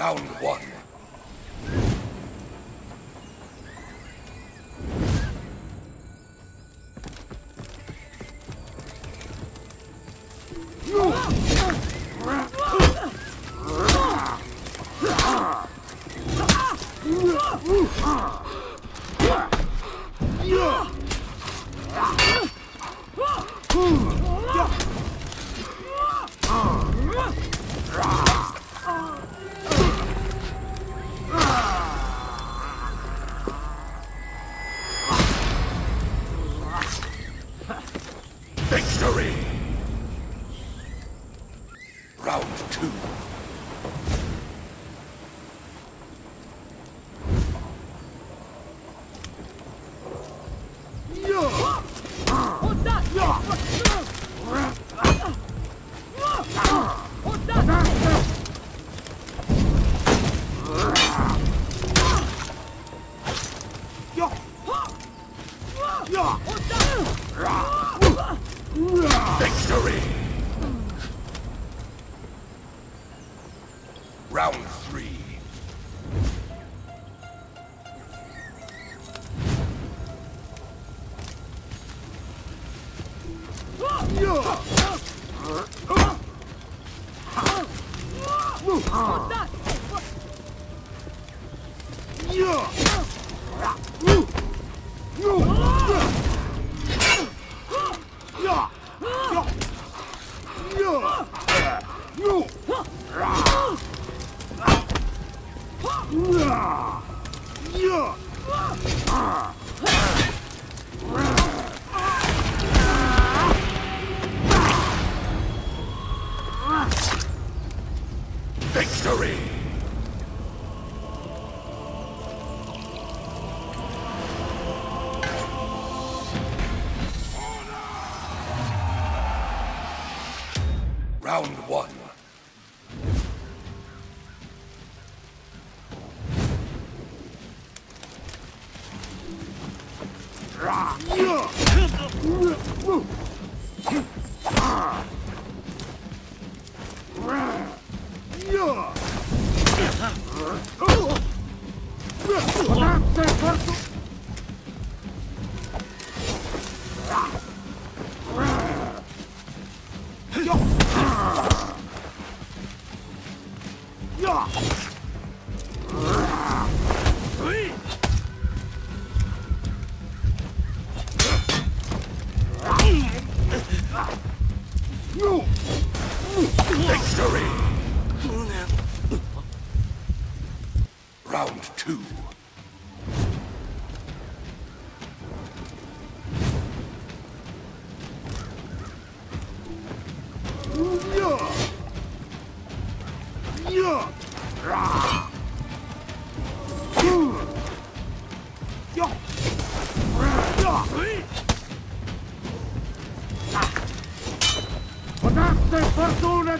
Round one. Victory! Round three. Victory! Round one. Victory!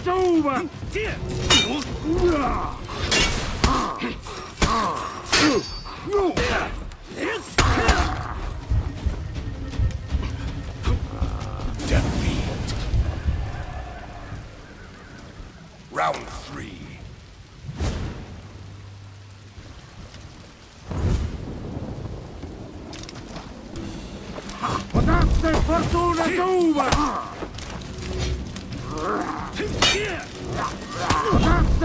Fortuna giuva! Defeat. Round three. Fortuna giuva! Potaste fortuna...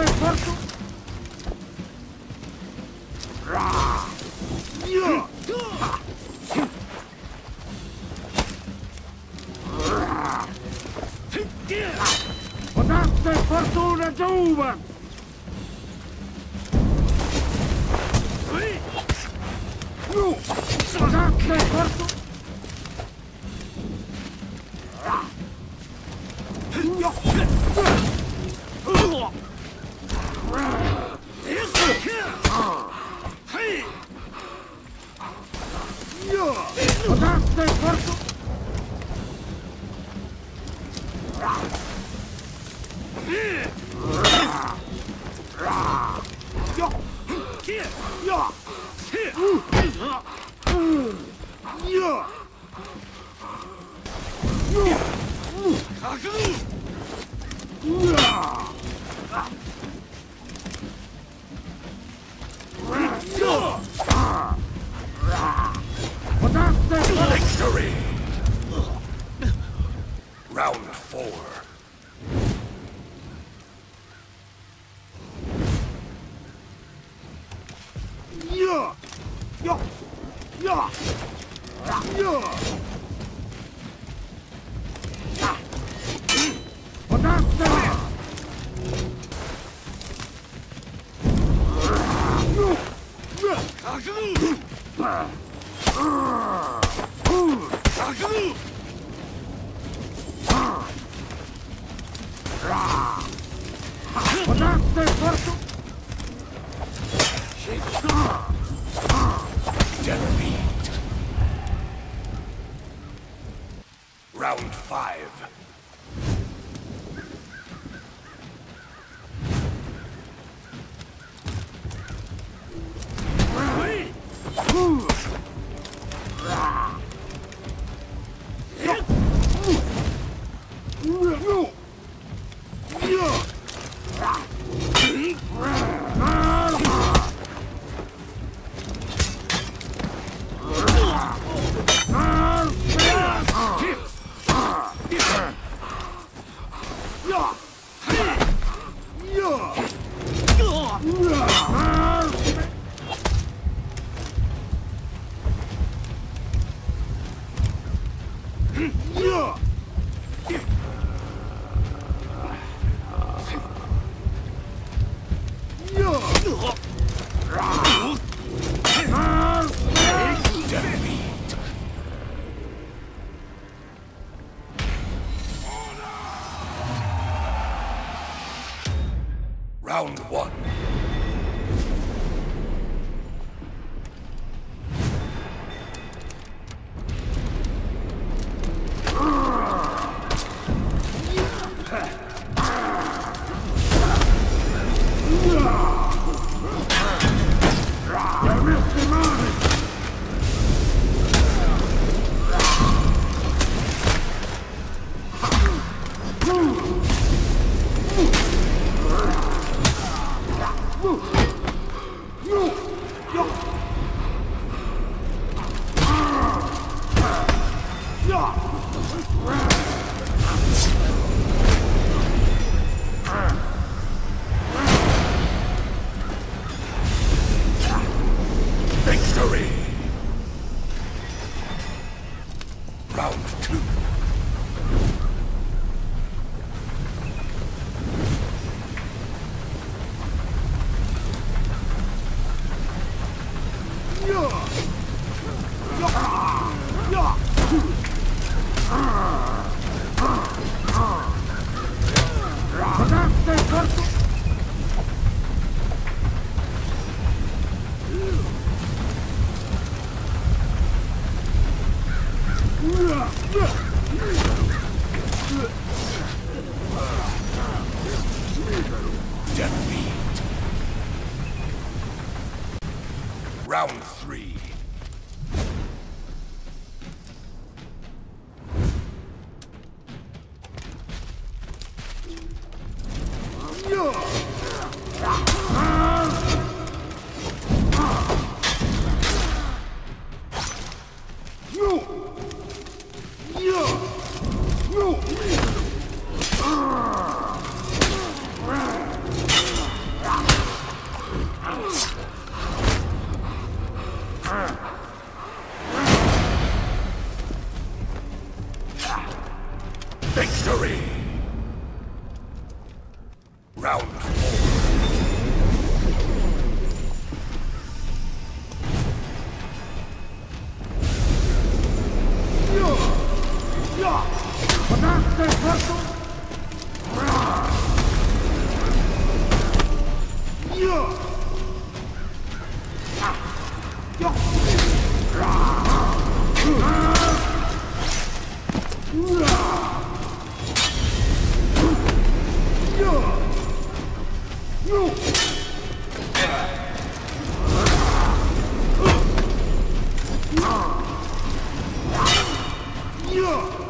了。Potaste fortuna! Defeat. Defeat. Round one. Victory! Round. Ugh!